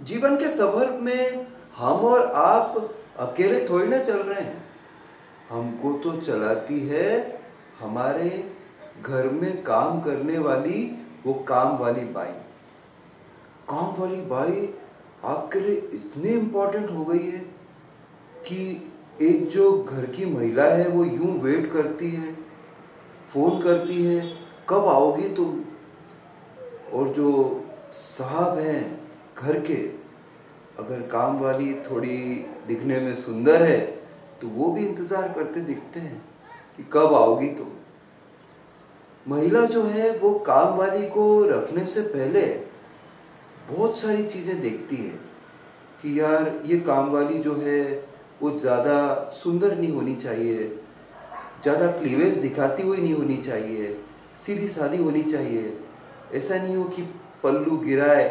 जीवन के सफ़र में हम और आप अकेले थोड़ी ना चल रहे हैं। हमको तो चलाती है हमारे घर में काम करने वाली, वो काम वाली बाई। काम वाली बाई आपके लिए इतनी इम्पोर्टेंट हो गई है कि एक जो घर की महिला है, वो यूँ वेट करती है फ़ोन करती है, कब आओगी तुम? और जो साहब हैं घर के अगर काम वाली थोड़ी दिखने में सुंदर है तो वो भी इंतज़ार करते दिखते हैं कि कब आओगी तुम महिला जो है, वो काम वाली को रखने से पहले बहुत सारी चीज़ें देखती है कि यार, ये काम वाली जो है, वो ज़्यादा सुंदर नहीं होनी चाहिए, ज़्यादा क्लीवेज दिखाती हुई नहीं होनी चाहिए, सीधी सादी होनी चाहिए। ऐसा नहीं हो कि पल्लू गिराए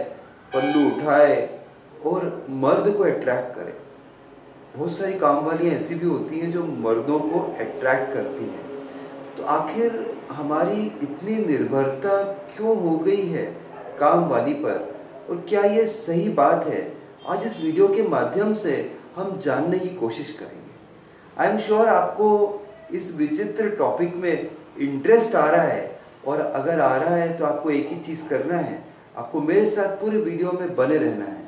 पल्लू उठाए और मर्द को अट्रैक्ट करे। बहुत सारी काम वाली ऐसी भी होती हैं जो मर्दों को अट्रैक्ट करती हैं। तो आखिर हमारी इतनी निर्भरता क्यों हो गई है काम वाली पर? और क्या ये सही बात है? आज इस वीडियो के माध्यम से हम जानने की कोशिश करेंगे। आई एम श्योर आपको इस विचित्र टॉपिक में इंटरेस्ट आ रहा है। और अगर आ रहा है तो आपको एक ही चीज़ करना है। आपको मेरे साथ पूरे वीडियो में बने रहना है।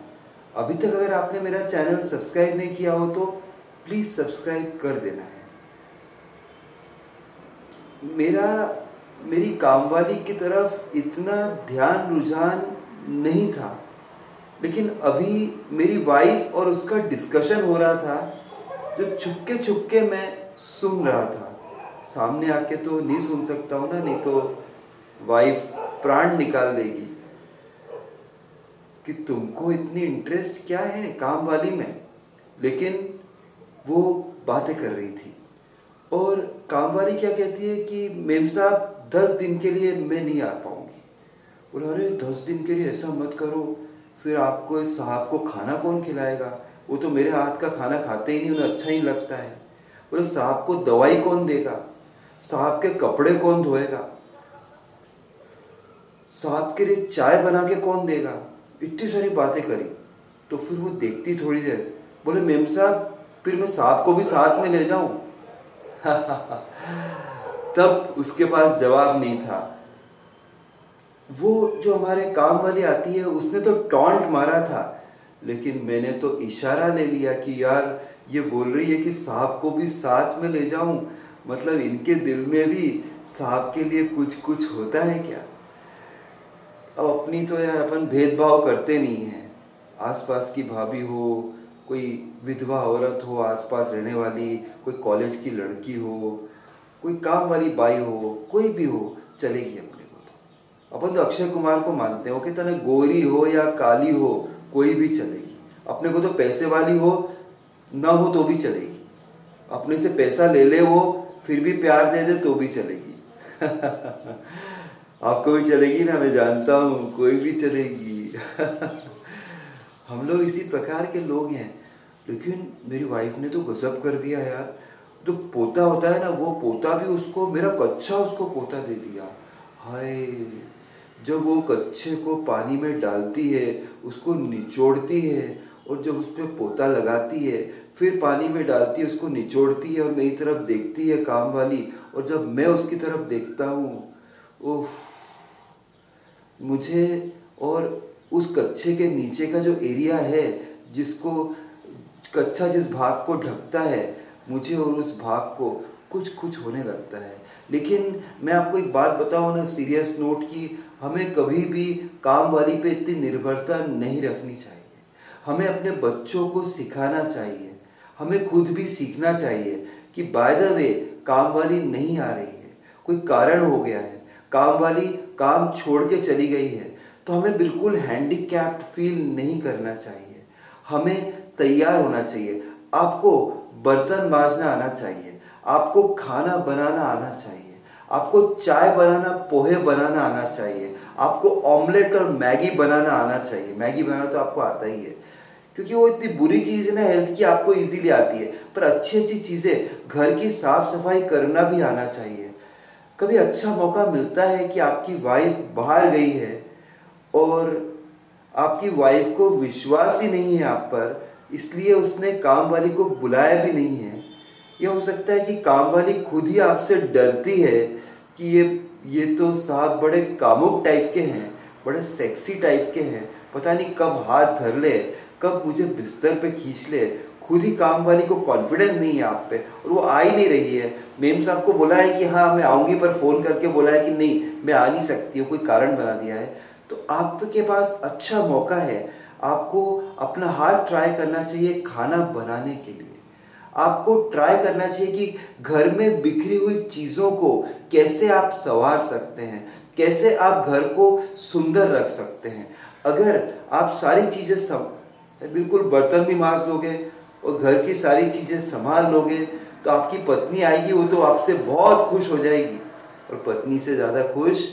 अभी तक अगर आपने मेरा चैनल सब्सक्राइब नहीं किया हो तो प्लीज़ सब्सक्राइब कर देना है। मेरा, मेरी कामवाली की तरफ़ इतना ध्यान रुझान नहीं था, लेकिन अभी मेरी वाइफ और उसका डिस्कशन हो रहा था, जो छुपके छुपके मैं सुन रहा था। सामने आके तो नहीं सुन सकता हूँ ना, नहीं तो वाइफ प्राण निकाल देगी। कि तुमको इतनी इंटरेस्ट क्या है काम वाली में? लेकिन वो बातें कर रही थी। और काम वाली क्या कहती है कि मेम साहब, दस दिन के लिए मैं नहीं आ पाऊँगी। बोला, अरे, दस दिन के लिए ऐसा मत करो। फिर आपको इस साहब को खाना कौन खिलाएगा? वो तो मेरे हाथ का खाना खाते ही नहीं, उन्हें अच्छा ही लगता है। बोले, साहब को दवाई कौन देगा? साहब के कपड़े कौन धोएगा? साहब के लिए चाय बना के कौन देगा? इतनी सारी बातें करी तो फिर वो देखती थोड़ी देर, बोले, मेम साहब, फिर मैं साहब को भी साथ में ले जाऊँ? तब उसके पास जवाब नहीं था। वो जो हमारे काम वाली आती है, उसने तो टॉन्ट मारा था, लेकिन मैंने तो इशारा ले लिया कि, यार, ये बोल रही है कि साहब को भी साथ में ले जाऊँ मतलब इनके दिल में भी साहब के लिए कुछ कुछ होता है क्या? अपनी तो यार अपन भेदभाव करते नहीं हैं। आसपास की भाभी हो, कोई विधवा औरत हो, आसपास रहने वाली, कोई कॉलेज की लड़की हो, कोई काम वाली बाई हो, कोई भी हो, चलेगी अपने को तो। अपन तो अक्षय कुमार को मानते हो कि तने गोरी हो या काली हो, कोई भी चलेगी। अपने को तो पैसे वाली हो, ना हो तो भी चलेगी। अपने से पैसा ले ले वो, फिर भी प्यार दे दे तो भी चलेगी। आपको भी चलेगी ना, मैं जानता हूँ, कोई भी चलेगी। हम लोग इसी प्रकार के लोग हैं। लेकिन मेरी वाइफ ने तो गजब कर दिया यार। जो तो पोता होता है ना, वो पोता भी उसको, मेरा कच्चा उसको पोता दे दिया। हाय, जब वो कच्चे को पानी में डालती है, उसको निचोड़ती है, और जब उस पर पोता लगाती है, फिर पानी में डालती है, उसको निचोड़ती है, और मेरी तरफ़ देखती है काम वाली, और जब मैं उसकी तरफ़ देखता हूँ उफ। मुझे और उस कच्चे के नीचे का जो एरिया है, जिसको, कच्चा जिस भाग को ढकता है, मुझे और उस भाग को कुछ कुछ होने लगता है। लेकिन मैं आपको एक बात बताऊँ ना, सीरियस नोट की, हमें कभी भी काम वाली पे इतनी निर्भरता नहीं रखनी चाहिए। हमें अपने बच्चों को सिखाना चाहिए। हमें खुद भी सीखना चाहिए कि, बाय द वे, काम वाली नहीं आ रही है। कोई कारण हो गया है। काम वाली काम छोड़ के चली गई है तो हमें बिल्कुल हैंडीकैप्ड फील नहीं करना चाहिए। हमें तैयार होना चाहिए। आपको बर्तन मांजना आना चाहिए। आपको खाना बनाना आना चाहिए। आपको चाय बनाना, पोहे बनाना आना चाहिए। आपको ऑमलेट और मैगी बनाना आना चाहिए। मैगी बनाना तो आपको आता ही है, क्योंकि वो इतनी बुरी चीज़ है ना हेल्थ की आपको इजीली आती है। पर अच्छी अच्छी चीज़ें घर की साफ़ सफ़ाई करना भी आना चाहिए। कभी अच्छा मौका मिलता है कि आपकी वाइफ बाहर गई है और आपकी वाइफ को विश्वास ही नहीं है आप पर, इसलिए उसने काम वाली को बुलाया भी नहीं है। यह हो सकता है कि काम वाली खुद ही आपसे डरती है कि ये ये तो साहब बड़े कामुक टाइप के हैं, बड़े सेक्सी टाइप के हैं। पता नहीं कब हाथ धर ले, कब मुझे बिस्तर पे खींच ले खुद ही काम वाली को कॉन्फिडेंस नहीं है आप पे, और वो आ ही नहीं रही है। मेम साहब को बोला है कि हाँ मैं आऊँगी, पर फ़ोन करके बोला है कि नहीं, मैं आ नहीं सकती हूँ, कोई कारण बना दिया है। तो आपके पास अच्छा मौका है। आपको अपना हाथ ट्राई करना चाहिए खाना बनाने के लिए। आपको ट्राई करना चाहिए कि घर में बिखरी हुई चीज़ों को कैसे आप संवार सकते हैं, कैसे आप घर को सुंदर रख सकते हैं। अगर आप सारी चीज़ें सब बिल्कुल बर्तन भी मांस लोगे और घर की सारी चीज़ें संभाल लोगे तो आपकी पत्नी आएगी, वो तो आपसे बहुत खुश हो जाएगी। और पत्नी से ज़्यादा खुश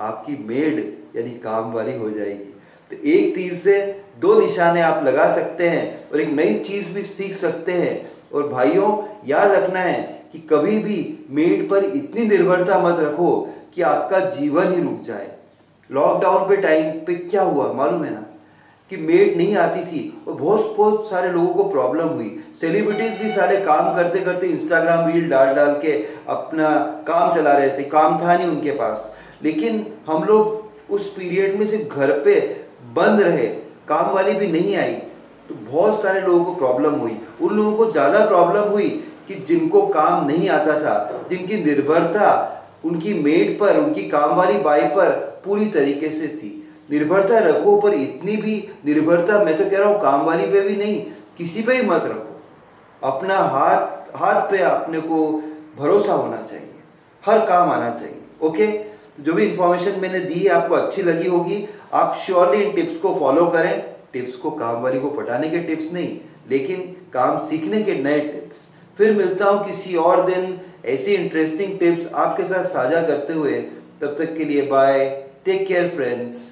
आपकी मेड यानी काम वाली हो जाएगी। तो एक तीर से दो निशाने आप लगा सकते हैं और एक नई चीज़ भी सीख सकते हैं। और भाइयों, याद रखना है कि कभी भी मेड पर इतनी निर्भरता मत रखो कि आपका जीवन ही रुक जाए। लॉकडाउन पे टाइम पे क्या हुआ? मालूम है ना? कि मेड नहीं आती थी और बहुत बहुत सारे लोगों को प्रॉब्लम हुई। सेलिब्रिटीज भी सारे काम करते करते इंस्टाग्राम रील डाल डाल के अपना काम चला रहे थे। काम था नहीं उनके पास। लेकिन हम लोग उस पीरियड में सिर्फ़ घर पे बंद रहे। काम वाली भी नहीं आई। तो बहुत सारे लोगों को प्रॉब्लम हुई। उन लोगों को ज़्यादा प्रॉब्लम हुई कि जिनको काम नहीं आता था, जिनकी निर्भरता उनकी मेड पर, उनकी काम वाली बाई पर पूरी तरीके से थी। निर्भरता रखो पर इतनी भी निर्भरता, मैं तो कह रहा हूँ, काम वाली पे भी नहीं, किसी पे ही मत रखो। अपना हाथ हाथ पे अपने को भरोसा होना चाहिए, हर काम आना चाहिए, ओके? जो भी इंफॉर्मेशन मैंने दी है, आपको अच्छी लगी होगी, आप श्योरली इन टिप्स को फॉलो करें। टिप्स को काम वाली को पटाने के टिप्स नहीं, लेकिन काम सीखने के नए टिप्स फिर मिलता हूँ किसी और दिन, ऐसी इंटरेस्टिंग टिप्स आपके साथ साझा करते हुए, तब तक के लिए बाय टेक केयर फ्रेंड्स